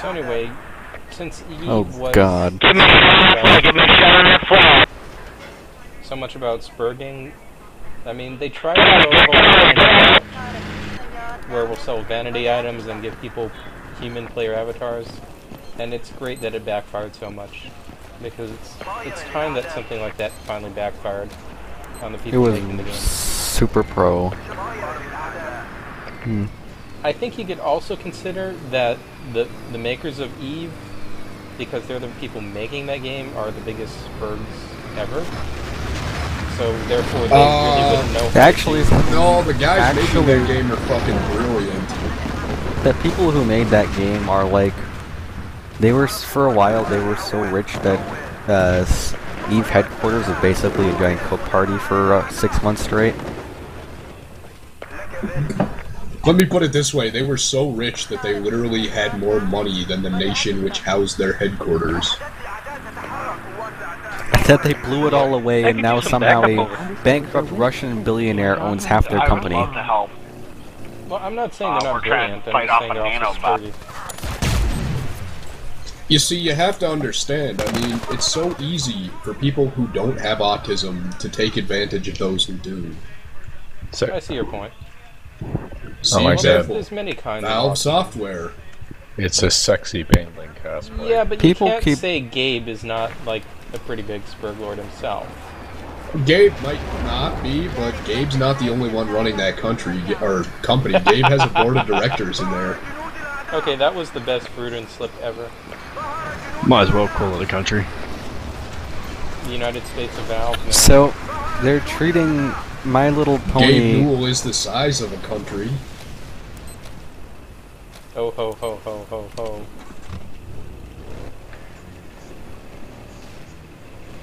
So anyway, since Eve Oh was god. Give me a shot on that flag. Give me a shot on that flag. so much about spurging, I mean, they tried to go whole where we'll sell vanity items and give people human player avatars, and it's great that it backfired so much because it's it's time that something like that finally backfired on the It people was making the game. super pro. Hmm. I think you could also consider that the the makers of Eve, because they're the people making that game, are the biggest birds ever. So therefore, they Uh, really wouldn't know. Actually. No, the guys making Actually- that game are fucking brilliant. the people who made that game are like, they were for a while they were so rich that uh, Eve headquarters was basically a giant cook party for uh, six months straight. Let me put it this way: they were so rich that they literally had more money than the nation which housed their headquarters. That they blew it all away, and now some somehow a bankrupt Russian billionaire owns half their I would company. love to help. Well, I'm not saying Uh, they're we're not trying brilliant. to I'm fight just off saying a they're also nanobot. You see, you have to understand. I mean, it's so easy for people who don't have autism to take advantage of those who do. So, I see your point. See, like Well, there's, example, there's many kinds Valve of. software. It's a sexy Baneling cosplay. Yeah, but People you can't keep- say Gabe is not like a pretty big spurg lord himself. Gabe might not be, but Gabe's not the only one running that country or company. Gabe has a board of directors in there. Okay, that was the best Freudian slip ever. Might as well call it a country. The United States of Valve. Man. So they're treating My Little Pony. Gabe Pony. Newell is the size of a country. Ho ho ho ho ho ho.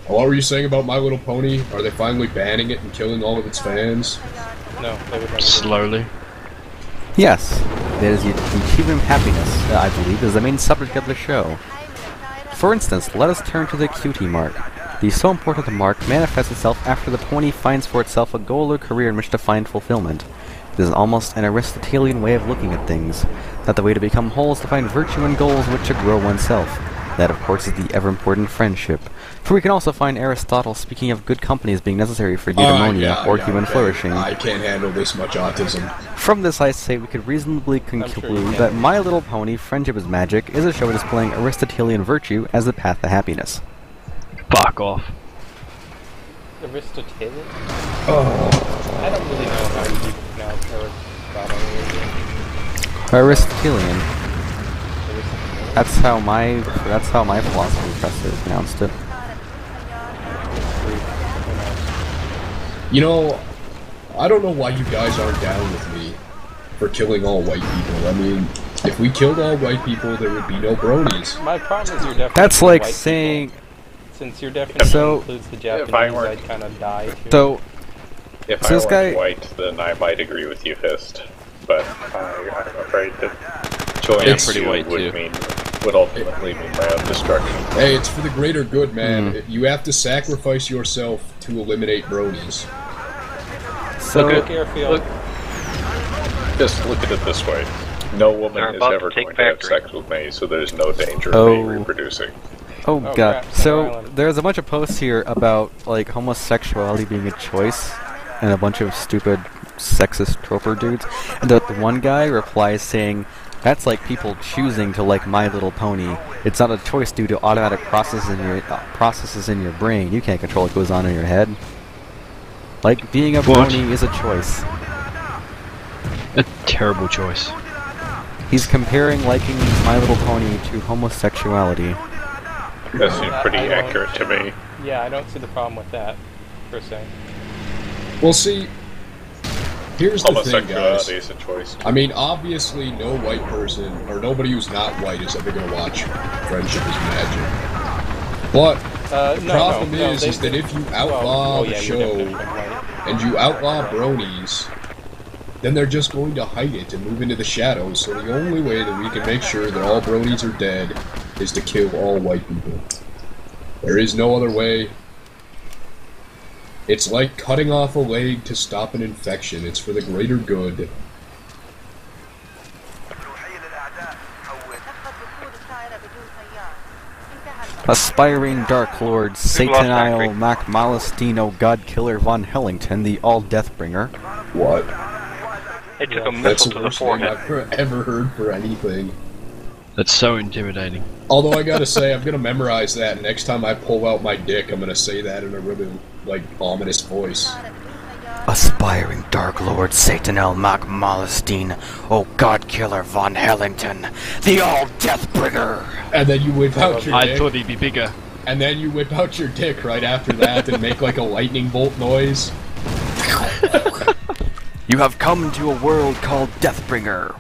What were you saying about My Little Pony? Are they finally banning it and killing all of its fans? No, they would never. Slowly. Yes, that is the the achievement happiness. uh, I believe is the main subject of the show. For instance, let us turn to the cutie mark. The so important mark manifests itself after the pony finds for itself a goal or career in which to find fulfillment. It is almost an Aristotelian way of looking at things, that the way to become whole is to find virtue and goals which to grow oneself. That, of course, is the ever-important friendship. For we can also find Aristotle speaking of good company as being necessary for eudaimonia, Uh, yeah, or yeah, human okay. flourishing. I can't handle this much autism. From this, I say we could reasonably conclude can. that My Little Pony: Friendship is Magic is a show displaying Aristotelian virtue as the path to happiness. Fuck off. Aristotelian? Oh, I don't really know how you pronounce Aristotle. Aristotelian. Aristotelian. That's how my that's how my philosophy professor pronounced it. you know, I don't know why you guys aren't down with me for killing all white people. I mean, if we killed all white people, there would be no bronies. My problem is your definition. That's like white saying people. Since your definition So- includes the If Japanese, I weren't- I'd kind of die. Too. so. If So I weren't white, then I might agree with you, Fist. But I, I'm afraid that joining It's pretty you white, would too. mean would ultimately mean my own destruction. Hey, it's for the greater good, man. Hmm. You have to sacrifice yourself to eliminate bronies. So Look, Airfield. look- Just look at it this way: no woman is about to ever take going to have sex with me, so there's no danger of Oh. me reproducing. Oh, Oh, god. crap, So Island. there's a bunch of posts here about like homosexuality being a choice, and a bunch of stupid sexist troper dudes. And the, the one guy replies saying, "That's like people choosing to like My Little Pony. It's not a choice due to automatic processes in your uh, processes in your brain. You can't control what goes on in your head. Like being a What? pony is a choice." A terrible choice. He's comparing liking My Little Pony to homosexuality. That seems pretty accurate to me. Yeah, I don't see the problem with that, per se. Well, see, here's the thing, guys. Is a choice. I mean, obviously, no white person or nobody who's not white is ever gonna watch Friendship is Magic. But Uh, the no, problem no, no, is, they- is that if you well, outlaw oh, the yeah, you're show and you outlaw bronies, then they're just going to hide it and move into the shadows. So the only way that we can make sure that all bronies are dead is to kill all white people. There is no other way. It's like cutting off a leg to stop an infection. It's for the greater good. Aspiring Dark Lord, Satanile Mac Malastino God Killer Von Hellington, the All Deathbringer. What? It took a That's missile the to the worst thing forehead. I've ever heard for anything. That's so intimidating. Although I gotta say, I'm gonna memorize that. Next time I pull out my dick, I'm gonna say that in a really like ominous voice. Aspiring Dark Lord, Satanile Mac Malastine, O God Killer Von Hellington, the All Deathbringer. And then you whip out your I dick, thought he'd be bigger. and then you whip out your dick right after that and make like a lightning bolt noise. You have come to a world called Deathbringer.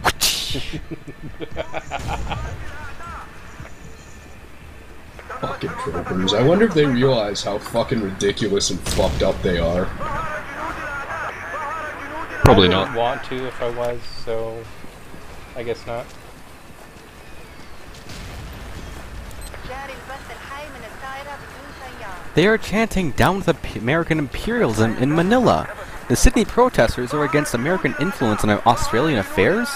Fucking troopers. I wonder if they realize how fucking ridiculous and fucked up they are. Probably not. wouldn't want to if I was, so I guess not. They are chanting down with American imperialism in Manila. The Sydney protesters are against American influence on Australian affairs.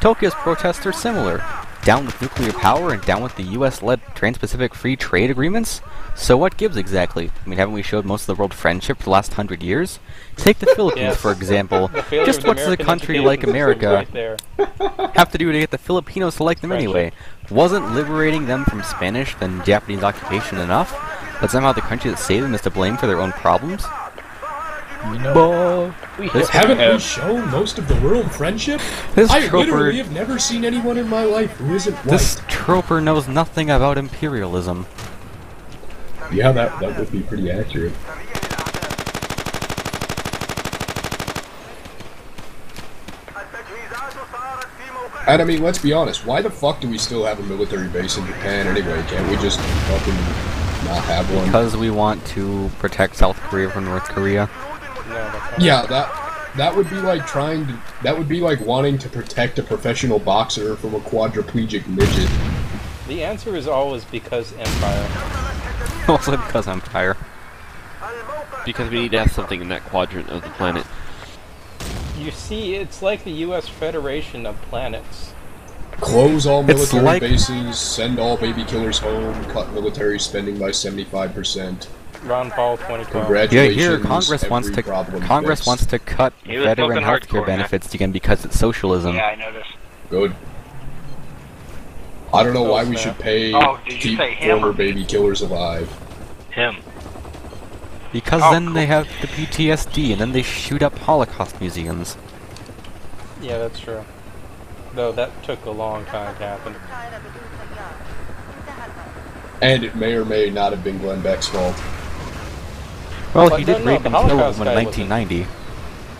Tokyo's protests are similar. Down with nuclear power and down with the US-led Trans-Pacific Free Trade Agreements? So what gives exactly? I mean, haven't we showed most of the world friendship for the last hundred years? Take the Philippines, Yes. for example. Just what does a country like America right have to do to get the Filipinos to like them Friendship. anyway? Wasn't liberating them from Spanish and Japanese occupation enough? But somehow the country that saved them is to blame for their own problems? Bull. This, Haven't we shown most of the world friendship? this I troper, literally have never seen anyone in my life who isn't white. this troper knows nothing about imperialism. Yeah, that that would be pretty accurate. And I mean, let's be honest. Why the fuck do we still have a military base in Japan anyway? Can't we just fucking not have one? Because we want to protect South Korea from North Korea. No, that's not. Yeah, that that would be like trying to. That would be like wanting to protect a professional boxer from a quadriplegic midget. The answer is always because Empire. also because Empire. Because we need to have something in that quadrant of the planet. You see, it's like the U.S. Federation of planets. Close all military like- bases, send all baby killers home, cut military spending by seventy-five percent. Ron Paul 2012. Yeah, Congratulations. here Congress wants to Congress fixed. wants to cut veteran smoking health care hardcore, man. benefits again because it's socialism. Yeah, I noticed. Good. I don't know why we should pay Oh, did to keep say him former baby killers alive. Him. Because Oh, then they have the PTSD and then they shoot up Holocaust museums. Yeah, that's true. Though that took a long time to happen. And it may or may not have been Glenn Beck's fault. Well, But he did no, rape the and kill Holocaust them in 1990.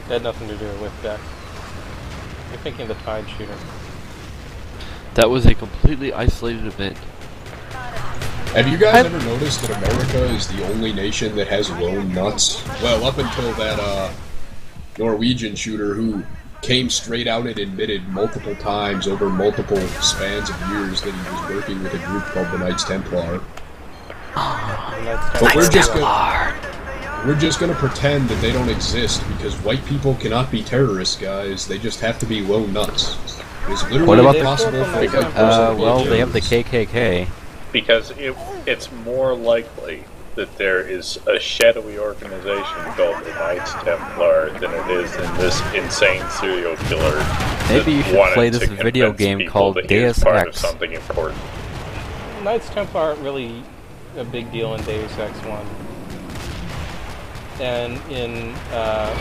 That had nothing to do with that. You're thinking of the Tide shooter. That was a completely isolated event. Have you guys I've- ever noticed that America is the only nation that has lone nuts? Well, up until that uh, Norwegian shooter who came straight out and admitted multiple times over multiple spans of years that he was working with a group called the Knights Templar. And that's But we're just shooter. gonna we're just gonna pretend that they don't exist because white people cannot be terrorists, guys. They just have to be lone nuts. It's literally What about the- impossible for a white person Uh, well, they have the. KKK. Because it, it's more likely that there is a shadowy organization called the Knights Templar than it is in this insane serial killer. Maybe you should play this video game called that he Deus Ex. something important. Knights Templar aren't really a big deal in Deus Ex 1. And in, uh,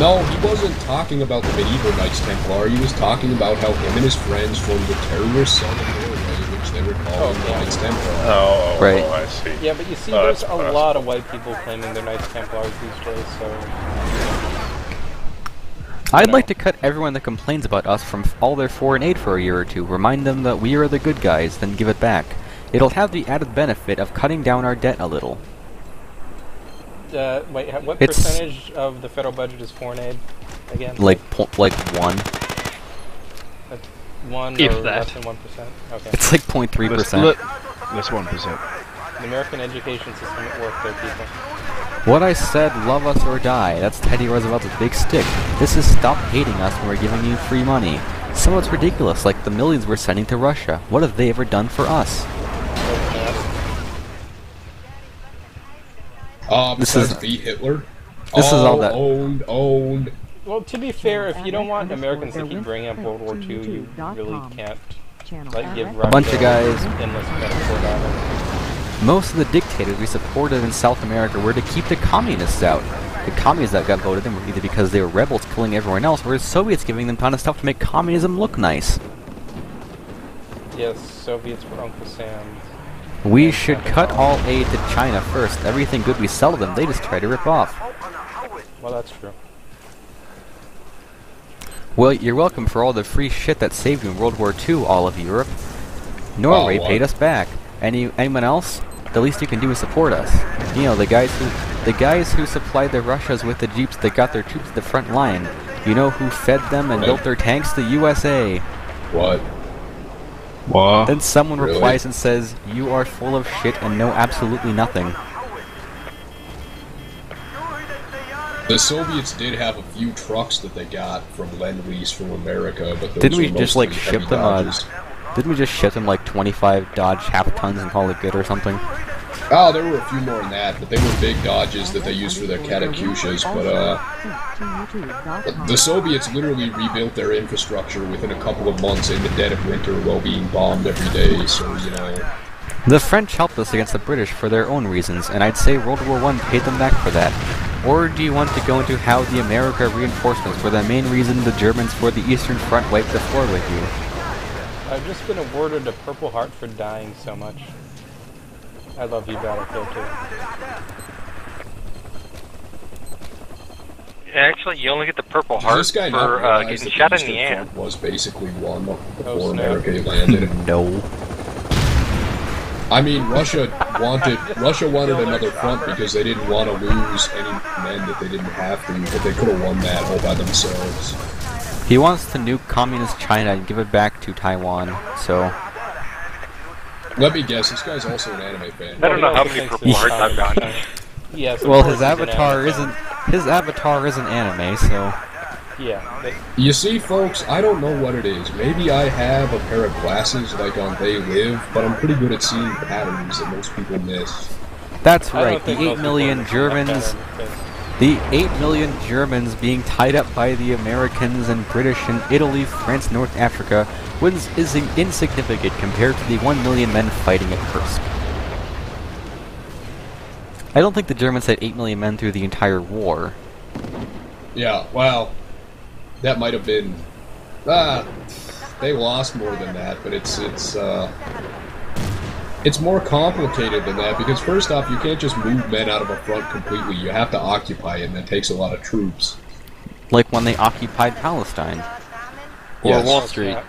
No, he wasn't talking about the medieval Knights Templar. He was talking about how him and his friends formed a terrorist cell in Norway, which they were calling Oh, the yeah. Knights Templar. Oh, oh, Right. oh, I see. yeah, but you see, Oh, there's a possible. lot of white people claiming they're Knights Templars these days, so... I'd No. like to cut everyone that complains about us from all their foreign aid for a year or two, remind them that we are the good guys, then give it back. It'll have the added benefit of cutting down our debt a little. Uh, wait, what It's- percentage of the federal budget is foreign aid? Again? Like, po- like one. One If or that. less than 1%? Okay. It's like 0.3 That's, percent. look, that's one percent. The American education system at work there, people. What I said, love us or die. That's Teddy Roosevelt's big stick. This is stop hating us when we're giving you free money. Some of it's ridiculous, like the millions we're sending to Russia. What have they ever done for us? Uh, This is- beat Hitler. this is all that- owned, owned. Well, to be fair, if you don't want Americans to keep bringing up World War II, you really can't like give Russia bunch of guys- endless metaphor dollars. Most of the dictators we supported in South America were to keep the communists out. The communists that got voted in were either because they were rebels killing everyone else, or the Soviets giving them ton of stuff to make communism look nice. Yes, Soviets were Uncle Sam. We should cut all aid to China first. Everything good we sell to them, they just try to rip off. Well, that's true. Well, you're welcome for all the free shit that saved you in World War II, all of Europe. Norway Oh, paid us back. Any anyone else? The least you can do is support us. You know, the guys who the guys who supplied the Russians with the jeeps that got their troops to the front line. You know who fed them and Right. built their tanks? The USA. What? What? Then someone Really? replies and says, "You are full of shit and know absolutely nothing." The Soviets did have a few trucks that they got from Lend Lease from America, but those Didn't we just, like, ship them, uh, Didn't we just ship them like 25 Dodge half tons and call it good or something? Oh, there were a few more than that, but they were big Dodges that they used for their Katyushas. But uh, the Soviets literally rebuilt their infrastructure within a couple of months in the dead of winter while being bombed every day. So you know, The French helped us against the British for their own reasons, and I'd say World War One paid them back for that. Or do you want to go into how the America reinforcements were the main reason the Germans for the Eastern Front wiped the floor with you? I've just been awarded a Purple Heart for dying so much. I love you, Battlefield 2. Actually, you only get the Purple does Heart this guy not for uh, realize getting shot the in the Eastern ass. Front was basically won before Oh. America landed? No. I mean, Russia wanted Russia wanted another front because they didn't want to lose any men that they didn't have to, but they could have won that all by themselves. He wants to nuke communist China and give it back to Taiwan, so... Let me guess, this guy's also an anime fan. I don't know how many thinks Purple Hearts I've communist gotten. China. Yes. of Well, his he's an avatar isn't... His avatar isn't anime, so... Yeah. They, You see, folks, I don't know what it is. Maybe I have a pair of glasses like on They Live, but I'm pretty good at seeing patterns that most people miss. That's right, the eight million 8 most million people understand Germans... pattern, The 8 million Germans being tied up by the Americans and British in Italy, France, North Africa was is insignificant compared to the 1 million men fighting at Kursk. I don't think the Germans had 8 million men through the entire war. Yeah, well, that might have been. Ah, they lost more than that, but it's it's uh, it's more complicated than that because first off, you can't just move men out of a front completely. You have to occupy it, and that takes a lot of troops. Like when they occupied Palestine. Or Yes. Wall Street. Yeah.